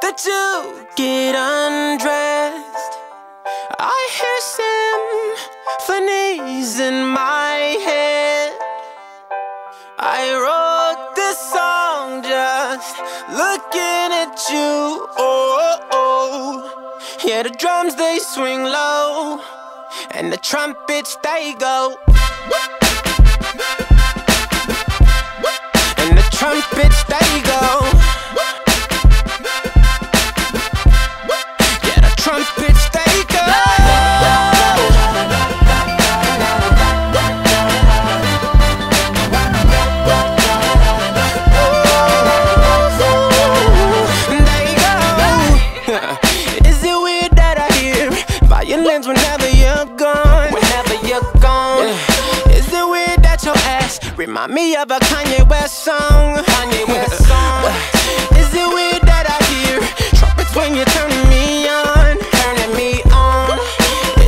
that you get undressed. I hear symphonies in my head. I wrote this song just looking at you. Oh, oh. yeah, the drums they swing low, and the trumpets they go. And the trumpets they go. Remind me of a Kanye West song? Kanye West song. Is it weird that I hear trumpets when you're turning me on? Turning me on.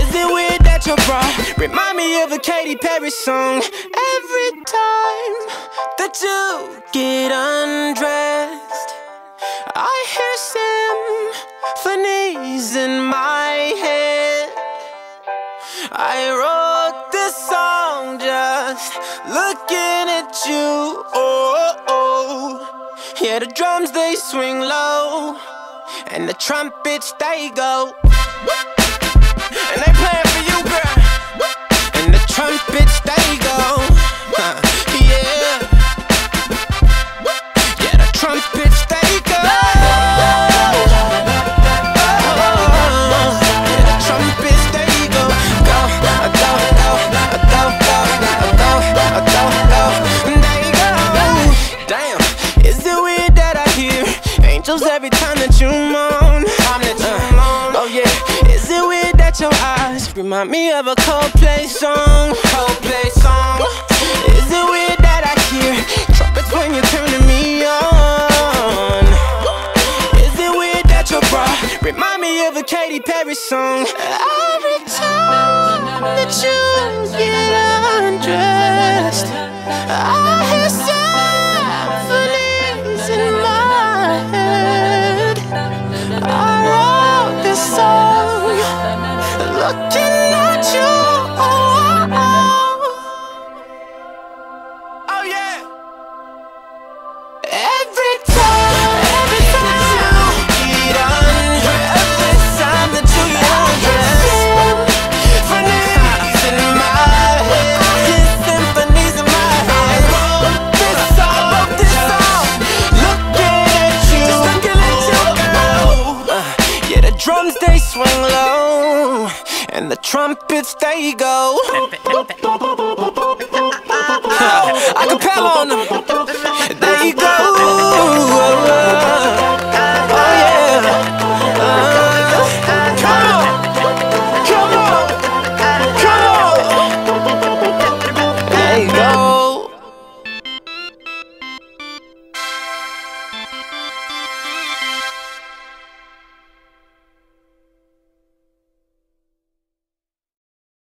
Is it weird that your bra remind me of a Katy Perry song? Every time that you get undressed. I hear symphonies in my head. I wrote this song just looking at you. Oh, oh. yeah, the drums they swing low, and the trumpets they go. Angels every time that you moan? Time that you uh, moan. Oh yeah, is it weird that your eyes remind me of a Coldplay song? Coldplay song. Is it weird that I hear trumpets when you're turning me on? Is it weird that your bra remind me of a Katy Perry song? Every time that you drums they swing low, and the trumpets they go. Acapella on them.